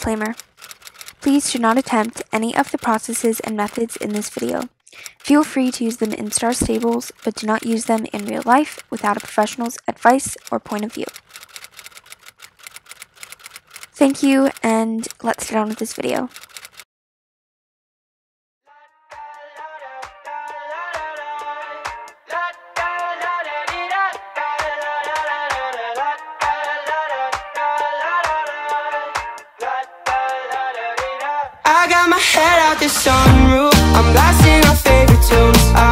Disclaimer. Please do not attempt any of the processes and methods in this video. Feel free to use them in star stables, but do not use them in real life without a professional's advice or point of view. Thank you, and let's get on with this video. Head out the sunroof. I'm blasting our favorite tunes. I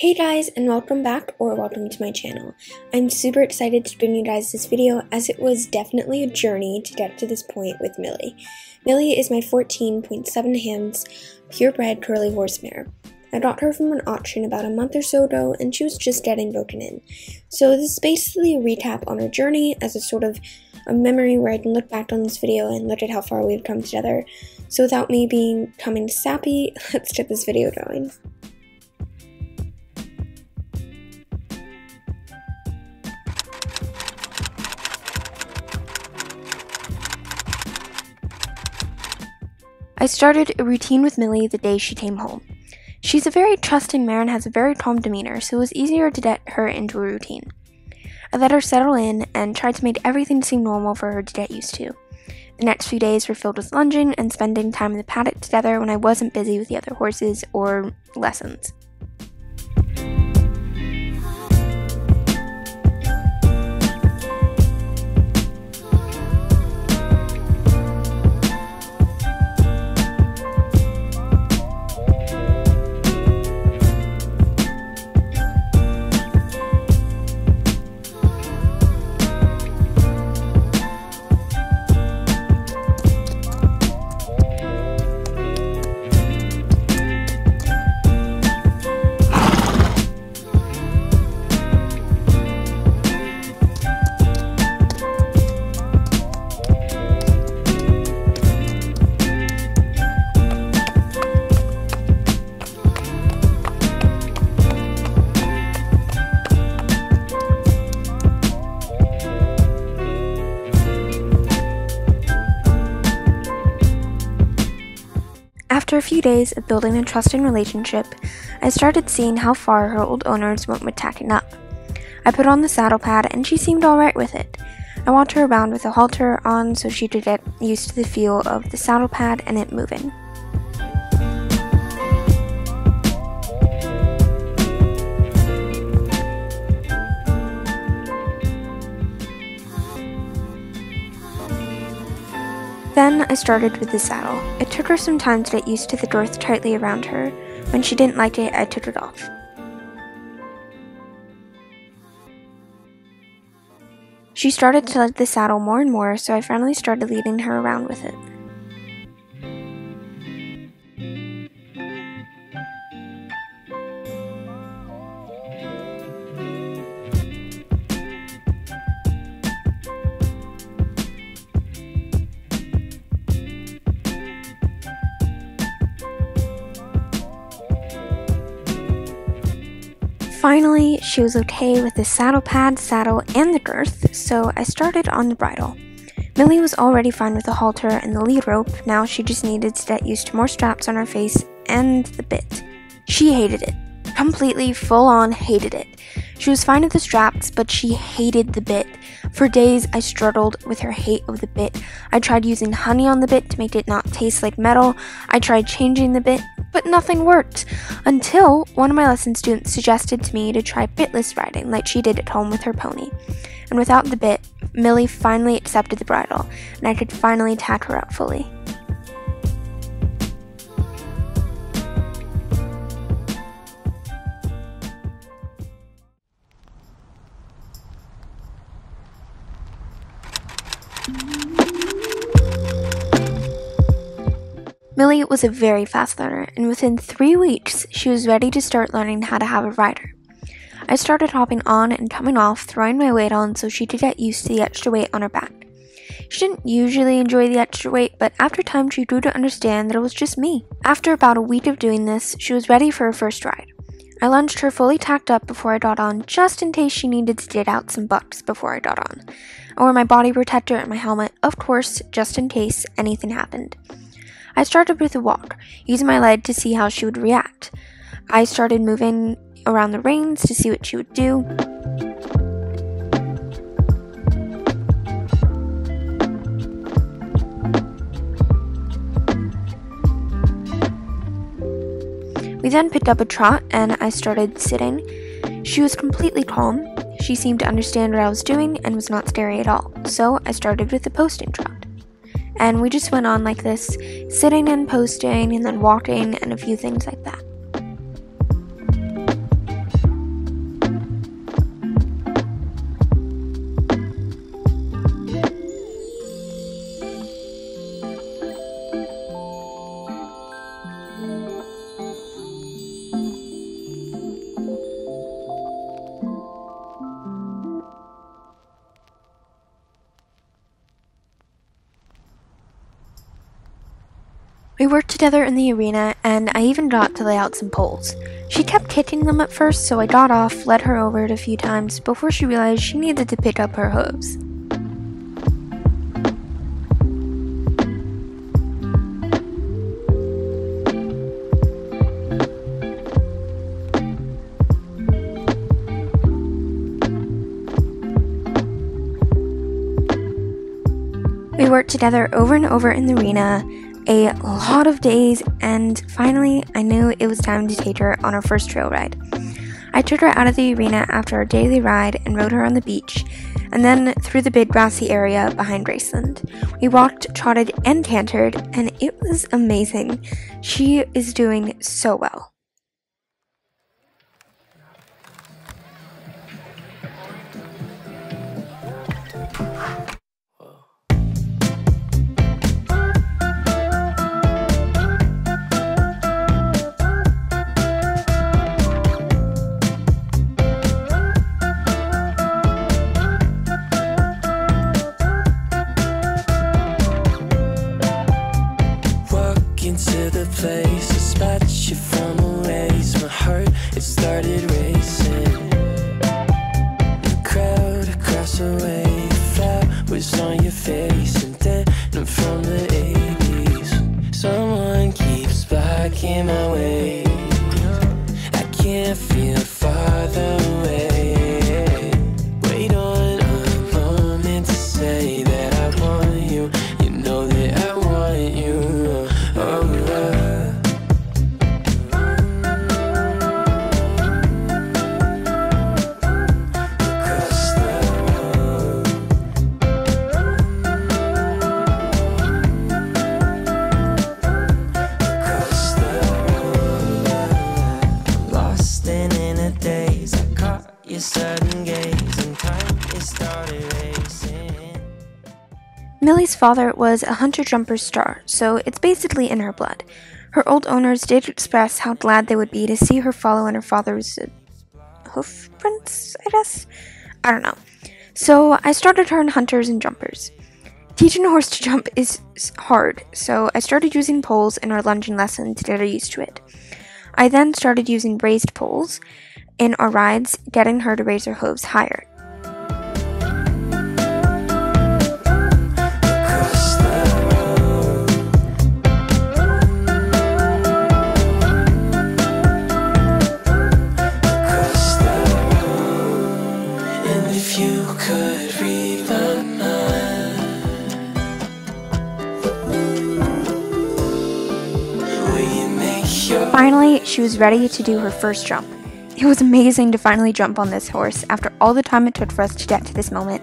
Hey guys, and welcome back or welcome to my channel. I'm super excited to bring you guys this video as it was definitely a journey to get to this point with Millie. Millie is my 14.7 hands purebred curly horse mare. I got her from an auction about a month or so ago and she was just getting broken in. So this is basically a recap on her journey as a sort of a memory where I can look back on this video and look at how far we've come together. So without me being coming sappy, let's get this video going. I started a routine with Millie the day she came home. She's a very trusting mare and has a very calm demeanor, so it was easier to get her into a routine. I let her settle in and tried to make everything seem normal for her to get used to. The next few days were filled with lunging and spending time in the paddock together when I wasn't busy with the other horses or lessons. After a few days of building a trusting relationship, I started seeing how far her old owners went with tacking up. I put on the saddle pad and she seemed alright with it. I walked her around with a halter on so she could get used to the feel of the saddle pad and it moving. Then I started with the saddle. It took her some time to get used to the girth tightly around her. When she didn't like it, I took it off. She started to like the saddle more and more, so I finally started leading her around with it. Finally, she was okay with the saddle pad, saddle, and the girth, so I started on the bridle. Millie was already fine with the halter and the lead rope, now she just needed to get used to more straps on her face and the bit. She hated it. Completely full on hated it. She was fine with the straps, but she hated the bit. For days, I struggled with her hate of the bit. I tried using honey on the bit to make it not taste like metal. I tried changing the bit, but nothing worked. Until one of my lesson students suggested to me to try bitless riding like she did at home with her pony. And without the bit, Millie finally accepted the bridle, and I could finally tack her up fully. Millie was a very fast learner, and within three weeks, she was ready to start learning how to have a rider. I started hopping on and coming off, throwing my weight on so she could get used to the extra weight on her back. She didn't usually enjoy the extra weight, but after time she grew to understand that it was just me. After about a week of doing this, she was ready for her first ride. I lunged her fully tacked up before I got on, just in case she needed to get out some bucks before I got on. Wore my body protector and my helmet, of course, just in case anything happened. I started with a walk, using my leg to see how she would react. I started moving around the reins to see what she would do. We then picked up a trot and I started sitting. She was completely calm. She seemed to understand what I was doing and was not scary at all. So I started with the posting trot. And we just went on like this, sitting and posting and then walking and a few things like that. We worked together in the arena, and I even got to lay out some poles. She kept kicking them at first, so I got off, led her over it a few times before she realized she needed to pick up her hooves. We worked together over and over in the arena, a lot of days, and finally, I knew it was time to take her on our first trail ride. I took her out of the arena after our daily ride and rode her on the beach, and then through the big grassy area behind Graceland. We walked, trotted, and cantered, and it was amazing. She is doing so well. Millie's father was a hunter jumper star, so it's basically in her blood. Her old owners did express how glad they would be to see her follow in her father's uh, hoof prints, I guess? I don't know. So I started her in hunters and jumpers. Teaching a horse to jump is hard, so I started using poles in our lunging lesson to get her used to it. I then started using raised poles in our rides, getting her to raise her hooves higher. She was ready to do her first jump. It was amazing to finally jump on this horse after all the time it took for us to get to this moment.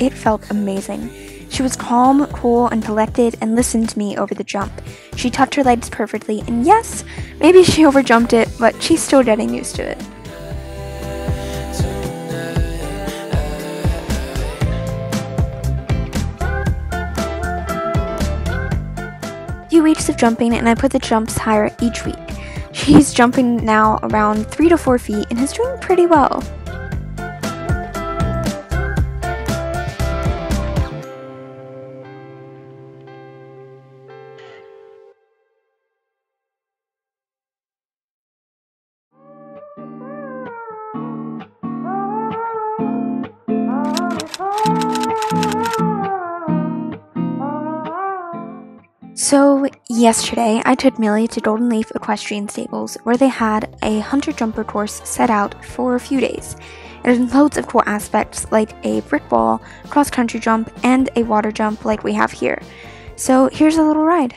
It felt amazing. She was calm, cool, and collected and listened to me over the jump. She tucked her legs perfectly, and yes, maybe she overjumped it, but she's still getting used to it. Few weeks of jumping, and I put the jumps higher each week. She's jumping now around 3 to 4 feet and he's doing pretty well. Yesterday I took Millie to Golden Leaf Equestrian Stables where they had a hunter jumper course set out for a few days. It loads of cool aspects like a brick wall, cross country jump, and a water jump like we have here. So, here's a little ride.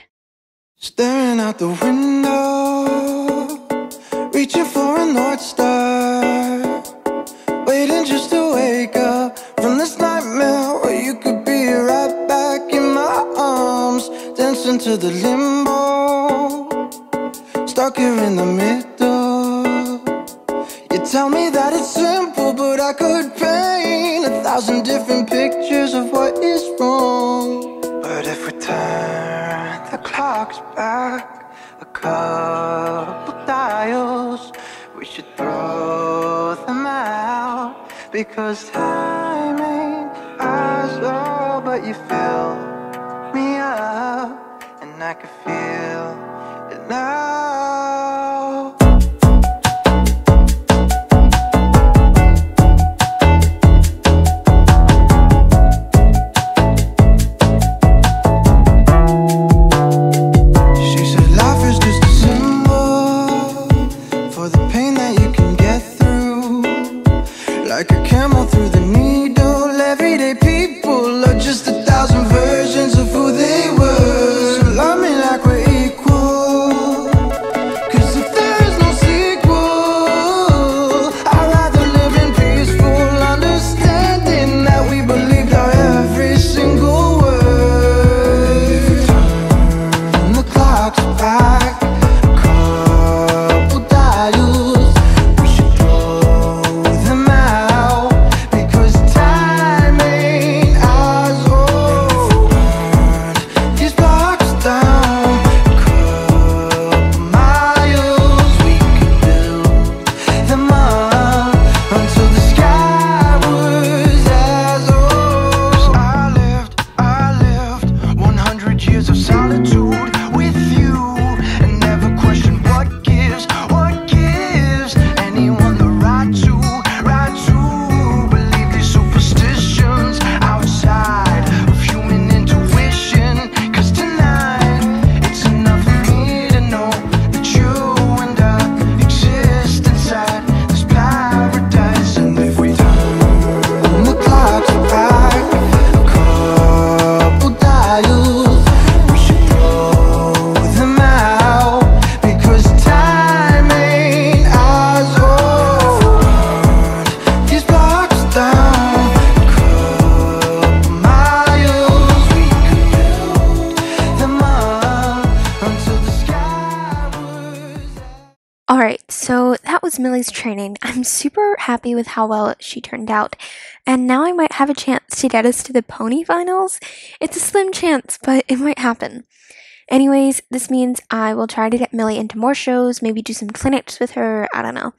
Staring out the window, reaching for a North Star, dancing to the limbo. Stuck here in the middle. You tell me that it's simple But I could paint a thousand different pictures of what is wrong. But if we turn the clocks back A couple dials We should throw them out. Because time ain't ours, oh But you feel Alright, so that was Millie's training. I'm super happy with how well she turned out, and now I might have a chance to get us to the pony finals. It's a slim chance, but it might happen. Anyways, this means I will try to get Millie into more shows, maybe do some clinics with her, I don't know.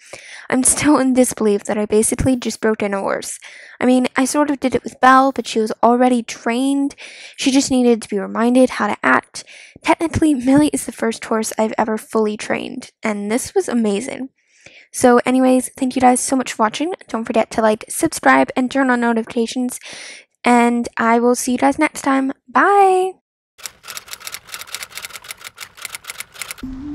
I'm still in disbelief that I basically just broke in a horse. I mean, I sort of did it with Belle, but she was already trained. She just needed to be reminded how to act. Technically, Millie is the first horse I've ever fully trained, and this was amazing. So, anyways, thank you guys so much for watching. Don't forget to like, subscribe, and turn on notifications. And I will see you guys next time. Bye! Mm-hmm.